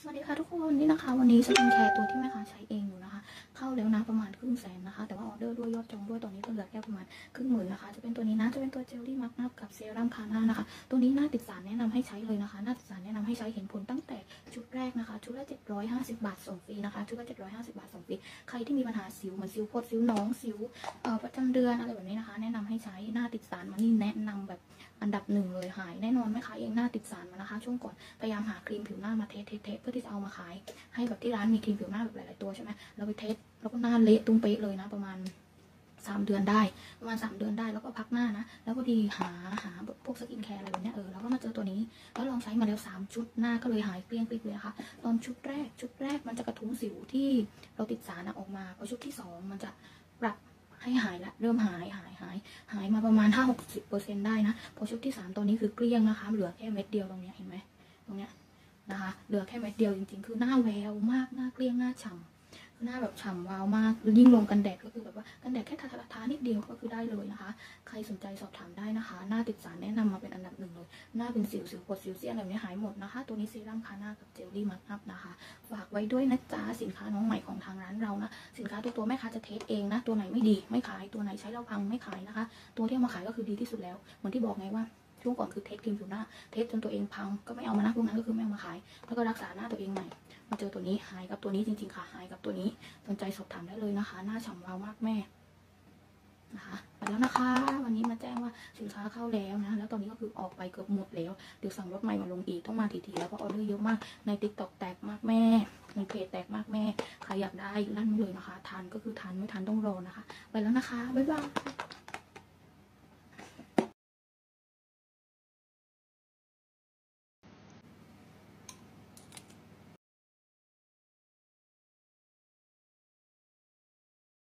สวัสดีค่ะทุกคนนี่นะคะ วันนี้สกินแคร์ตัวที่แม่ค้าใช้เองอยู่นะคะ เข้าแล้วนะ อดจองด้วยตอนนี้ก็เหลือแค่ประมาณครึ่งหมื่นนะคะ จะเป็นตัวนี้นะ จะเป็นตัวเจลลี่มาร์กน้ากับเซรั่มคาน่านะคะ ตัวนี้หน้าติดสารแนะนำให้ใช้เลยนะคะ หน้าติดสารแนะนำให้ใช้เห็นผลตั้งแต่ชุดแรกนะคะ ชุดละ750 บาทส่งฟรีนะคะ ชุดละ750 บาทส่งฟรี ใครที่มีปัญหาสิวเหมือนสิวผดสิวหนองสิวเอ่อประจำเดือนอะไรแบบนี้นะคะ แนะนำให้ใช้หน้าติดสารมานี่แนะนำแบบอันดับหนึ่งเลยหายแน่นอนแม่ค้าเองหน้าติดสารมานะคะ ช่วงก่อนพยายามหาครีมผิวหน้ามา test test test เพื่อที่จะเอามาขาย ให้แบบที่ร้านมีครีมผิวหน้าแบบหลายๆตัวใช่ไหมเราไป test แล้วก็หน้าเละตุ้มเป๊ะเลยนะประมาณ สามเดือนได้ประมาณสามเดือนได้แล้วก็พักหน้านะ แล้วก็ดีหาหาพวกสกินแคร์อะไรแบบนี้เออแล้วก็มาเจอตัวนี้แล้วลองใช้มาแล้วสามชุดหน้าก็เลยหายเกลี้ยงปิกเลยนะคะตอนชุดแรกชุดแรกมันจะกระทุ้งสิวที่เราติดสารออกมาพอชุดที่สองมันจะปรับให้หายละเริ่มหายหายหายหายมาประมาณห้าหกสิบเปอร์เซ็นต์ได้นะพอชุดที่สามตอนนี้คือเกลี้ยงนะคะ เหลือแค่เม็ดเดียวตรงนี้เห็นไหมตรงเนี้ยนะคะเหลือแค่เม็ดเดียวจริงๆ คือหน้าวาวมากหน้าเกลี้ยงหน้าฉ่ำ หน้าแบบฉ่ำวาวมากยิ่งลงกันแดดก็คือแบบว่ากันแดดแค่ทาทานิดเดียวก็คือได้เลยนะคะ ใครสนใจสอบถามได้นะคะ หน้าติดสารแนะนำมาเป็นอันดับหนึ่งเลย หน้าเป็นสิวสิวผดสิวเสี้ยนอะไรแบบนี้หายหมดนะคะ ตัวนี้เซรั่มคาน่ากับเจลลี่มาส์กอัพนะคะ ฝากไว้ด้วยนะจ๊ะสินค้าน้องใหม่ของทางร้านเรานะ สินค้าตัวตัวแม่ค้าจะ test เองนะ ตัวไหนไม่ดีไม่ขาย ตัวไหนใช้แล้วพังไม่ขายนะคะ ตัวที่เอามาขายก็คือดีที่สุดแล้ว เหมือนที่บอกไงว่า ช่วงก่อนคือ test ครีมผิวหน้า test จนตัวเองพังก็ไม่เอามานะพวกนั้นก็คือไม่เอามาขาย แล้วก็รักษาหน้าตัวเองใหม่ มาเจอตัวนี้หายกับตัวนี้จริงๆค่ะหายกับตัวนี้สนใจสอบถามได้เลยนะคะ หน้าฉ่ำวาวมากแม่นะคะไปแล้วนะคะ วันนี้มาแจ้งว่าสินค้าเข้าแล้วนะ แล้วตอนนี้ก็คือออกไปเกือบหมดแล้ว เดี๋ยวสั่งล็อตใหม่มาลงอีก ต้องมาทีๆแล้วก็ออเดอร์เยอะมาก ใน TikTok แตกมากแม่ ในเพจแตกมากแม่ ใครอยากได้ลั่นเลยนะคะทันก็คือทันไม่ทันต้องรอนะคะ ไปแล้วนะคะ บ๊ายบาย